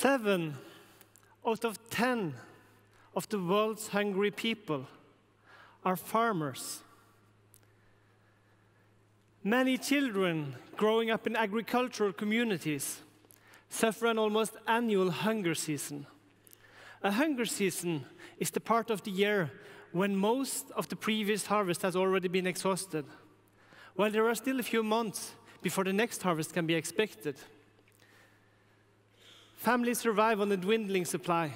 Seven out of 10 of the world's hungry people are farmers. Many children growing up in agricultural communities suffer an almost annual hunger season. A hunger season is the part of the year when most of the previous harvest has already been exhausted, while there are still a few months before the next harvest can be expected. Families survive on a dwindling supply.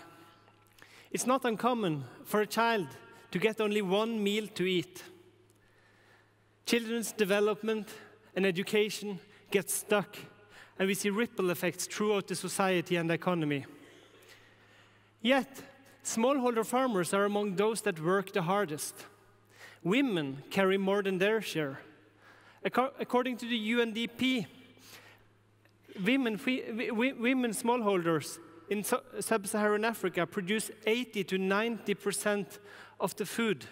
It's not uncommon for a child to get only one meal to eat. Children's development and education get stuck, and we see ripple effects throughout the society and economy. Yet, smallholder farmers are among those that work the hardest. Women carry more than their share. According to the UNDP, women, women smallholders in sub-Saharan Africa produce 80 to 90 percent of the food.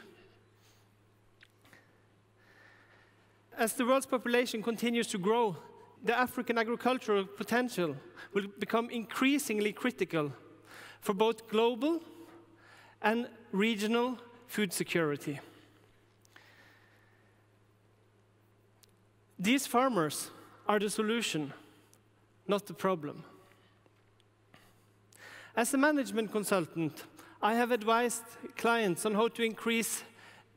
As the world's population continues to grow, the African agricultural potential will become increasingly critical for both global and regional food security. These farmers are the solution not the problem. As a management consultant, I have advised clients on how to increase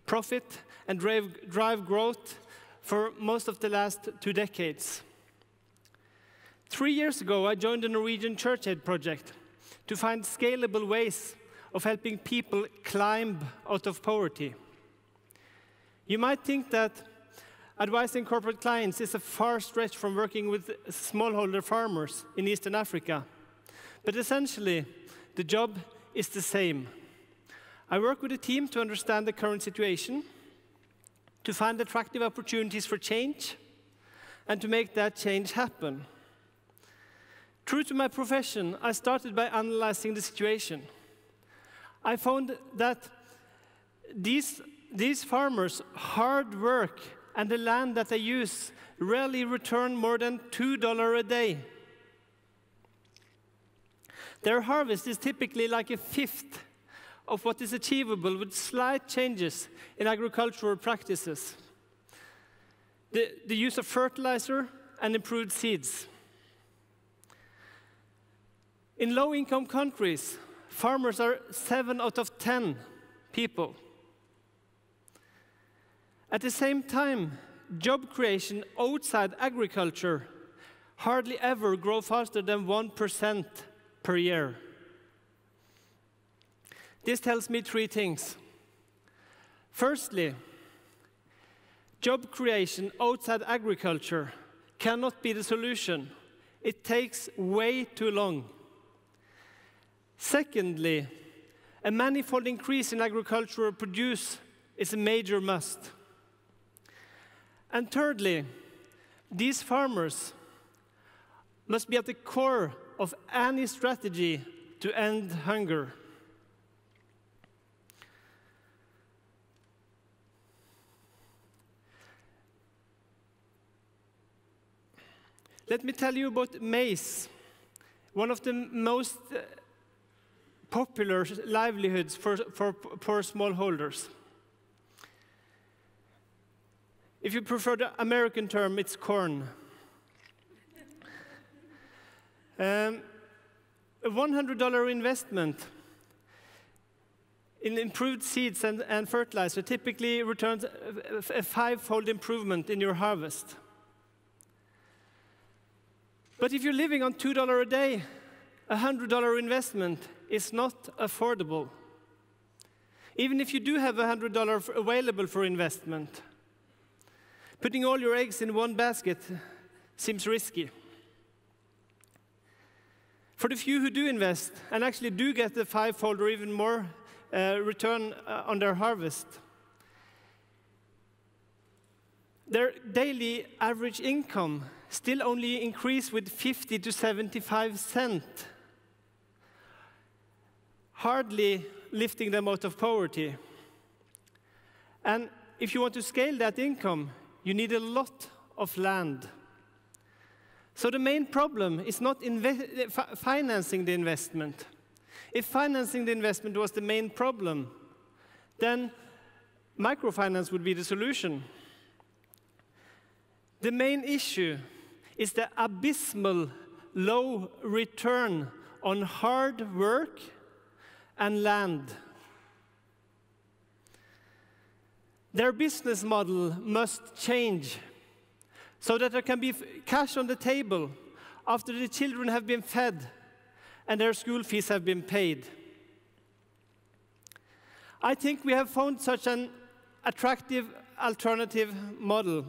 profit and drive, growth for most of the last two decades. Three years ago, I joined the Norwegian Church Aid project to find scalable ways of helping people climb out of poverty. You might think that Advising corporate clients is a far stretch from working with smallholder farmers in Eastern Africa. But essentially, the job is the same. I work with a team to understand the current situation, to find attractive opportunities for change, and to make that change happen. True to my profession, I started by analyzing the situation. I found that these, these farmers' hard work and the land that they use rarely return more than $2 a day. Their harvest is typically like a fifth of what is achievable with slight changes in agricultural practices. The, the use of fertilizer and improved seeds. In low-income countries, farmers are 7 out of 10 people. At the same time, job creation outside agriculture hardly ever grow faster than 1% per year. This tells me three things. Firstly, job creation outside agriculture cannot be the solution. It takes way too long. Secondly, a manifold increase in agricultural produce is a major must. And thirdly, these farmers must be at the core of any strategy to end hunger. Let me tell you about maize, one of the most uh, popular livelihoods for, for, for smallholders. If you prefer the American term, it's corn. Um, a $100 investment in improved seeds and, and, fertilizer typically returns a, a five-fold improvement in your harvest. But if you're living on $2 a day, a $100 investment is not affordable. Even if you do have $100 available for investment, Putting all your eggs in one basket seems risky. For the few who do invest and actually do get the fivefold or even more uh, return uh, on their harvest, their daily average income still only increase with 50 to 75 cent, hardly lifting them out of poverty. And if you want to scale that income, you need a lot of land. So the main problem is not financing the investment. If financing the investment was the main problem, then microfinance would be the solution. The main issue is the abysmal low return on hard work and land. Their business model must change so that there can be cash on the table after the children have been fed and their school fees have been paid. I think we have found such an attractive alternative model.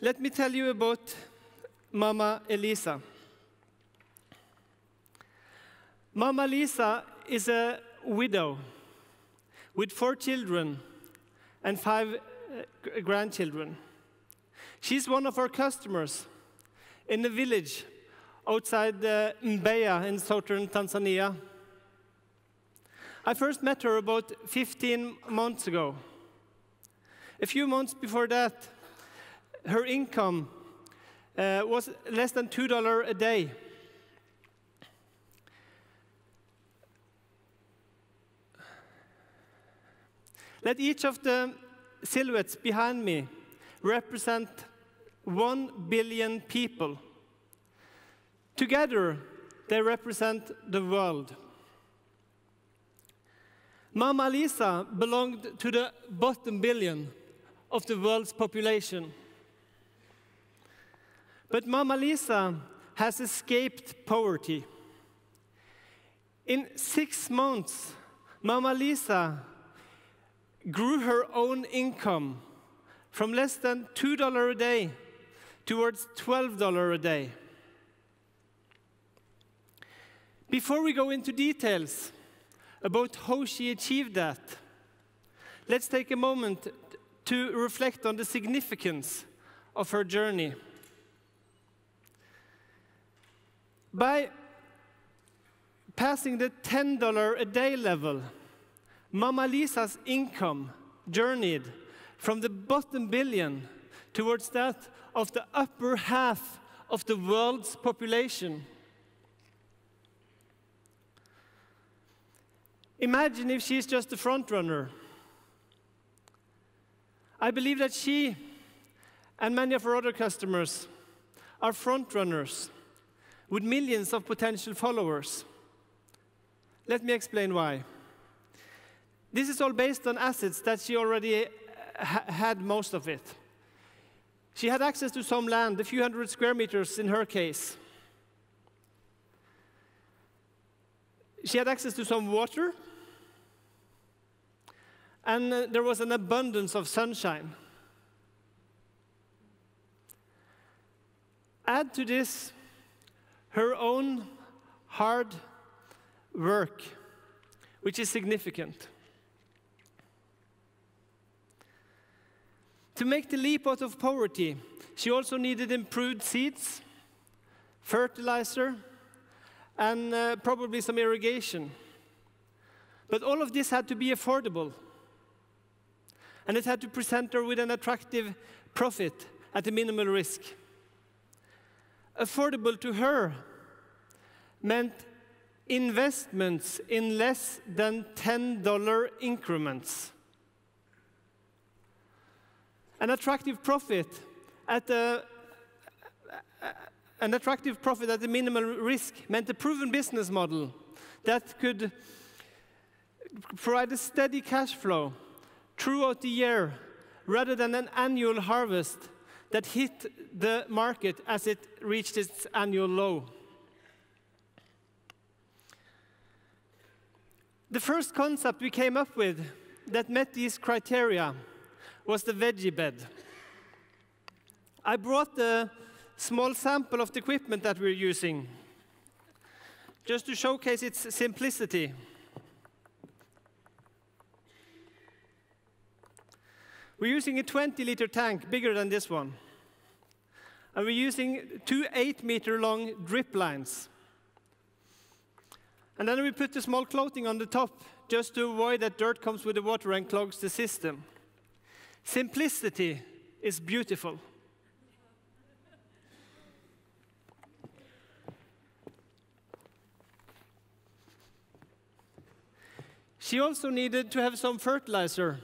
Let me tell you about Mama Elisa. Mama Lisa is a widow with four children and five uh, grandchildren. She's one of our customers in the village outside uh, Mbeya in southern Tanzania. I first met her about 15 months ago. A few months before that, her income uh, was less than $2 a day. Let each of the silhouettes behind me represent one billion people. Together, they represent the world. Mama Lisa belonged to the bottom billion of the world's population. But Mama Lisa has escaped poverty. In six months, Mama Lisa grew her own income from less than $2 a day towards $12 a day. Before we go into details about how she achieved that, let's take a moment to reflect on the significance of her journey. By passing the $10 a day level, Mama Lisa's income journeyed from the bottom billion towards that of the upper half of the world's population. Imagine if she's just a front runner. I believe that she and many of our other customers are front runners with millions of potential followers. Let me explain why. This is all based on assets that she already uh, ha had most of it. She had access to some land, a few hundred square meters in her case. She had access to some water, and uh, there was an abundance of sunshine. Add to this her own hard work, which is significant. To make the leap out of poverty, she also needed improved seeds, fertilizer, and uh, probably some irrigation. But all of this had to be affordable. And it had to present her with an attractive profit at a minimal risk. Affordable to her meant investments in less than $10 increments. An attractive profit at a an attractive profit at a minimal risk meant a proven business model that could provide a steady cash flow throughout the year rather than an annual harvest that hit the market as it reached its annual low. The first concept we came up with that met these criteria was the veggie bed. I brought a small sample of the equipment that we're using, just to showcase its simplicity. We're using a 20-liter tank, bigger than this one. And we're using two 8-meter long drip lines. And then we put the small clothing on the top, just to avoid that dirt comes with the water and clogs the system. Simplicity is beautiful. She also needed to have some fertilizer.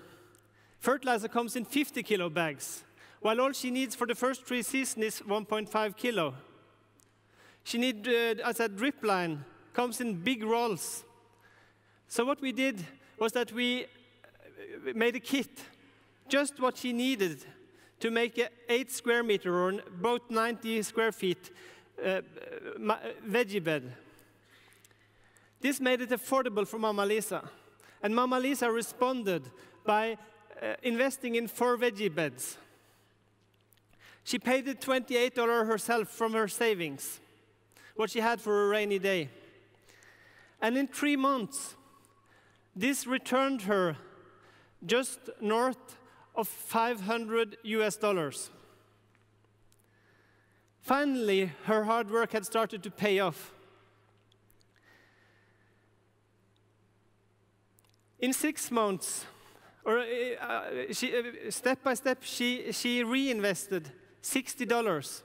Fertilizer comes in 50 kilo bags, while all she needs for the first three seasons is 1.5 kilo. She need, uh, as a drip line, comes in big rolls. So what we did was that we uh, made a kit, just what she needed to make an 8 square meter or about 90 square feet uh, veggie bed. This made it affordable for Mama Lisa. And Mama Lisa responded by uh, investing in four veggie beds. She paid the $28 herself from her savings, what she had for a rainy day. And in three months, this returned her just north of 500 US dollars. Finally, her hard work had started to pay off. In six months, or uh, uh, she, uh, step by step, she, she reinvested $60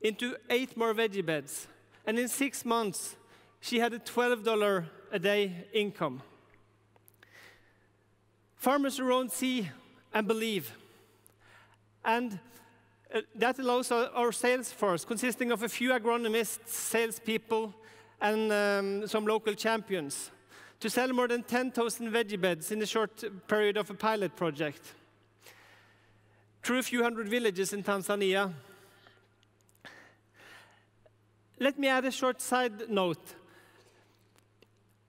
into eight more veggie beds. And in six months, she had a $12 a day income. Farmers around see and believe. And uh, that allows our, our, sales force, consisting of a few agronomists, salespeople, and um, some local champions, to sell more than 10,000 veggie beds in a short period of a pilot project through a few hundred villages in Tanzania. Let me add a short side note.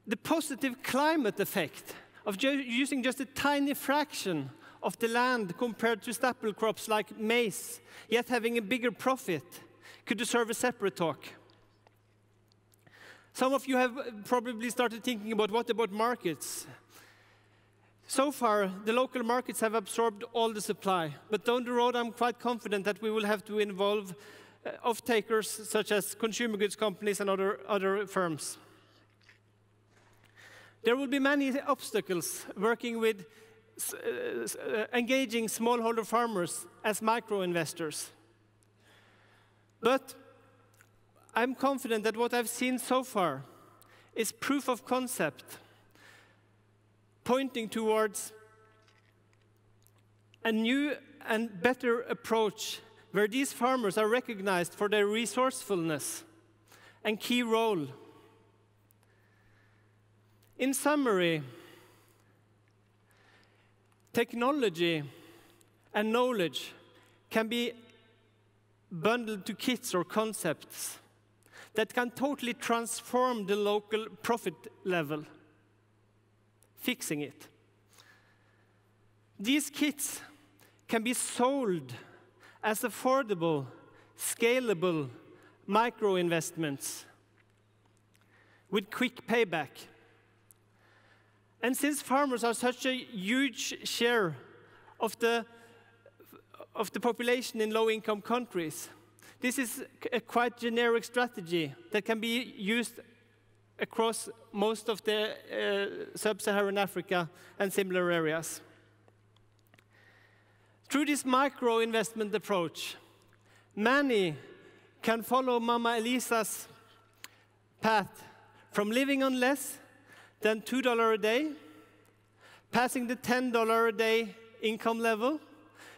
The positive climate effect of ju using just a tiny fraction of the land compared to staple crops like maize, yet having a bigger profit, could deserve a separate talk. Some of you have probably started thinking about what about markets? So far, the local markets have absorbed all the supply, but down the road, I'm quite confident that we will have to involve uh, off-takers such as consumer goods companies and other, other firms. There will be many obstacles working with Uh, uh, engaging smallholder farmers as micro-investors. But I'm confident that what I've seen so far is proof of concept, pointing towards a new and better approach where these farmers are recognized for their resourcefulness and key role. In summary, technology and knowledge can be bundled to kits or concepts that can totally transform the local profit level, fixing it. These kits can be sold as affordable, scalable micro investments with quick payback. And since farmers are such a huge share of the, of the population in low income countries, this is a quite generic strategy that can be used across most of the uh, sub-Saharan Africa and similar areas. Through this micro investment approach, many can follow Mama Elisa's path from living on less than $2 a day, passing the $10 a day income level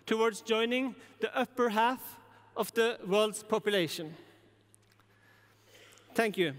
towards joining the upper half of the world's population. Thank you.